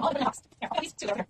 all the box. Here, I'll two over here.